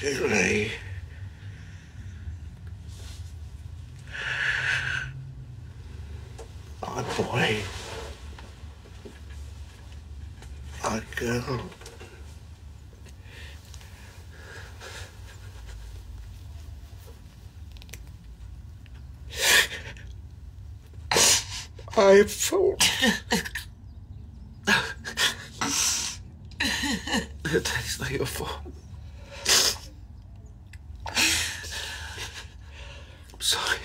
Julie. My boy. My girl. I thought. That's not your fault. Sorry.